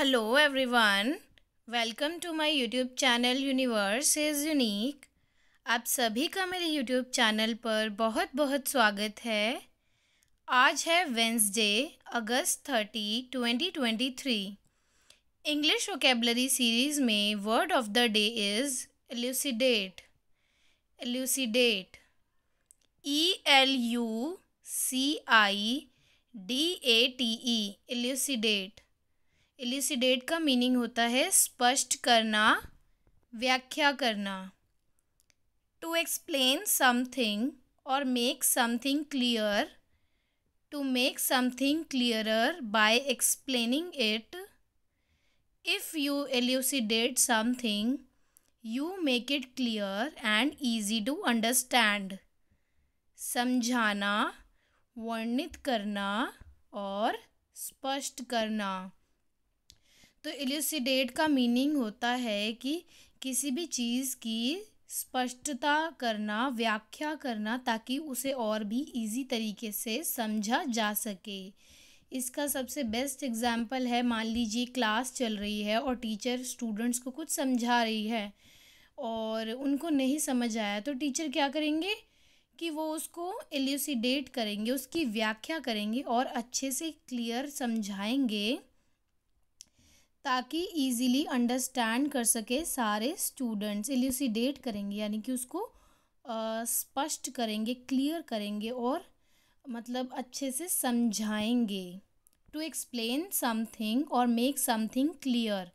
Hello everyone, welcome to my YouTube channel universe is unique आप सभी का मेरे यूट्यूब चैनल पर बहुत बहुत स्वागत है। आज है Wednesday August thirty twenty twenty three English vocabulary series में word of the day is elucidate elucidate E L U C I D A T E elucidate elucidate का मीनिंग होता है स्पष्ट करना, व्याख्या करना। टू एक्सप्लेन समथिंग और make something clear to make something clearer by explaining it if you elucidate something you make it clear and easy to understand समझाना, वर्णित करना और स्पष्ट करना। तो एल्यूसिडेट का मीनिंग होता है कि किसी भी चीज़ की स्पष्टता करना, व्याख्या करना ताकि उसे और भी इजी तरीके से समझा जा सके। इसका सबसे बेस्ट एग्ज़ाम्पल है, मान लीजिए क्लास चल रही है और टीचर स्टूडेंट्स को कुछ समझा रही है और उनको नहीं समझ आया तो टीचर क्या करेंगे कि वो उसको एल्यूसिडेट करेंगे, उसकी व्याख्या करेंगे और अच्छे से क्लियर समझाएँगे। ताकि इजीली अंडरस्टैंड कर सके सारे स्टूडेंट्स एल्यूसीडेट करेंगे, यानी कि उसको स्पष्ट करेंगे क्लियर करेंगे और मतलब अच्छे से समझाएँगे। टू एक्सप्लेन समथिंग और मेक समथिंग क्लियर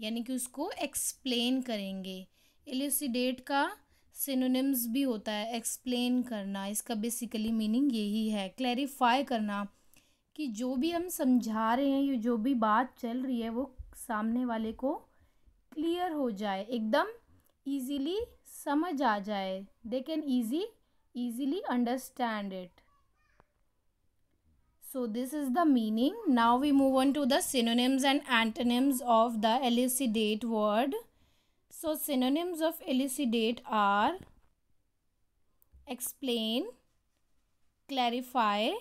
यानी कि उसको एक्सप्लेन करेंगे। एल्यूसिडेट का सिनोनिम्स भी होता है एक्सप्लेन करना, इसका बेसिकली मीनिंग यही है। क्लैरिफाई करना कि जो भी हम समझा रहे हैं, ये जो भी बात चल रही है, वो सामने वाले को क्लियर हो जाए, एकदम ईजीली समझ आ जाए। They can easy easily understand it so this is the meaning now we move on to synonyms and antonyms of the elucidate word so synonyms of elucidate are explain clarify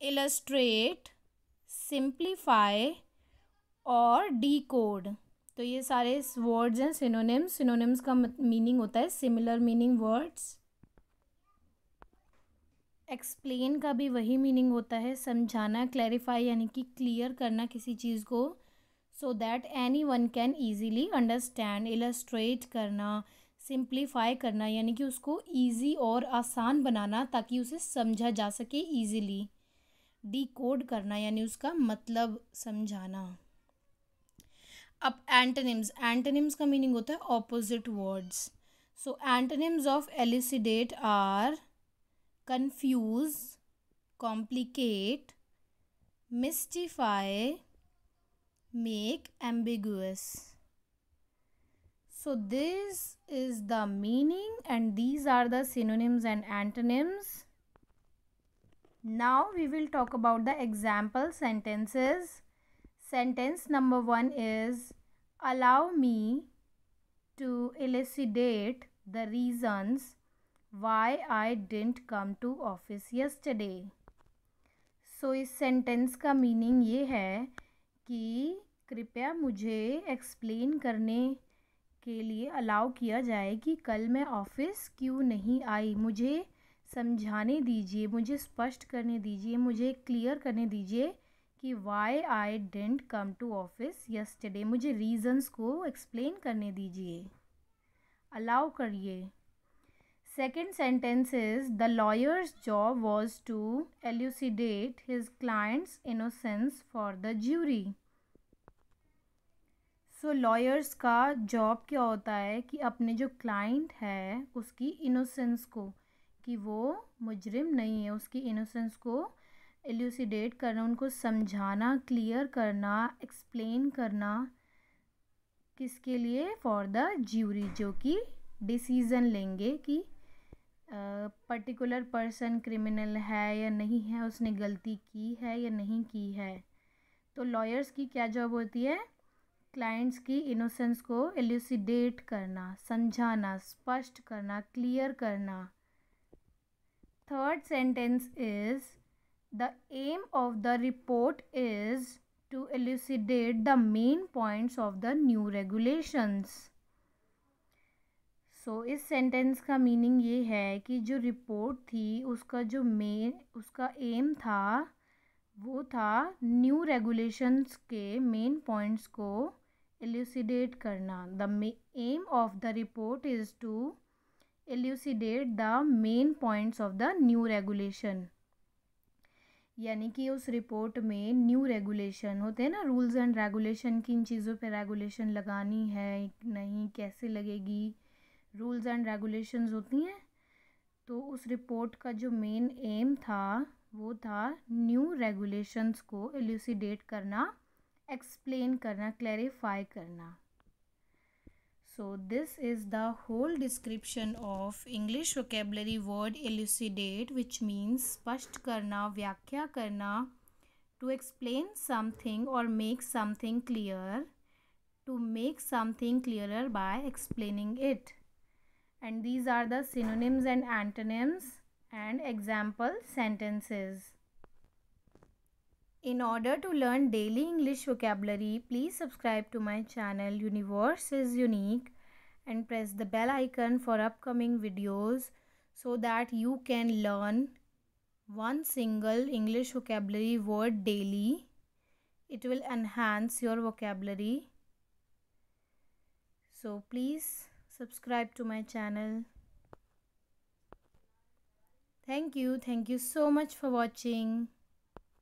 illustrate simplify और decode तो ये सारे words हैं synonyms synonyms का meaning होता है similar meaning words explain का भी वही मीनिंग होता है, समझाना क्लैरिफाई यानी कि क्लियर करना किसी चीज़ को so that anyone can easily understand illustrate करना सिंप्लीफाई करना, यानी कि उसको ईजी और आसान बनाना ताकि उसे समझा जा सके ईजीली डी कोड करना, यानी उसका मतलब समझाना. अब एंटनिम्स एंटनिम्स का मीनिंग होता है opposite words so antonyms of elucidate are confuse complicate mystify make ambiguous so this is the meaning and these are synonyms and antonyms now we will talk about the example sentences Sentence number one is Allow me to elucidate the reasons why I didn't come to office yesterday. So so, इस sentence का meaning ये है कि कृपया मुझे explain करने के लिए अलाउ किया जाए कि कल मैं ऑफ़िस क्यों नहीं आई मुझे समझाने दीजिए मुझे स्पष्ट करने दीजिए मुझे क्लियर करने दीजिए कि why I didn't come to office yesterday मुझे रीज़न्स को एक्सप्लेन करने दीजिए। अलाउ करिए। Second sentence is the lawyer's job was to elucidate his client's innocence for the jury so lawyers का जॉब क्या होता है कि अपने जो क्लाइंट है, उसकी इनोसेंस को, कि वो मुजरिम नहीं है, उसकी इनोसेंस को एल्यूसिडेट करना, उनको समझाना क्लियर करना एक्सप्लेन करना किसके लिए? फॉर द ज्यूरी जो कि डिसीज़न लेंगे कि पर्टिकुलर पर्सन क्रिमिनल है या नहीं है, उसने गलती की है या नहीं की है। तो लॉयर्स की क्या जॉब होती है? क्लाइंट्स की इनोसेंस को एल्यूसिडेट करना, समझाना, स्पष्ट करना क्लियर करना। Third sentence is The aim of the report is to elucidate the main points of the new regulations. So so, इस सेंटेंस का मीनिंग ये है कि जो रिपोर्ट थी उसका जो मेन उसका एम था वो था न्यू रेगुलेशंस के मेन पॉइंट्स को एल्यूसीडेट करना the aim of the report is to elucidate the main points of the new regulation यानी कि उस रिपोर्ट में न्यू रेगुलेशन होते हैं ना, रूल्स एंड रेगुलेशन किन चीज़ों पे रेगुलेशन लगानी है, नहीं, कैसे लगेगी? रूल्स एंड रेगुलेशंस होती हैं। तो उस रिपोर्ट का जो मेन एम था, वो था न्यू रेगुलेशंस को एल्यूसिडेट करना एक्सप्लेन करना क्लैरिफाई करना। So this is the whole description of English vocabulary word elucidate which means spasht karna, vyakya karna, to explain something or make something clear, to make something clearer by explaining it. And these are the synonyms and antonyms and example sentences. In order to learn daily English vocabulary, please subscribe to my channel. Universe is Unique. And press the bell icon for upcoming videos so that you can learn one single English vocabulary word daily. It will enhance your vocabulary. So please subscribe to my channel. Thank you. Thank you so much for watching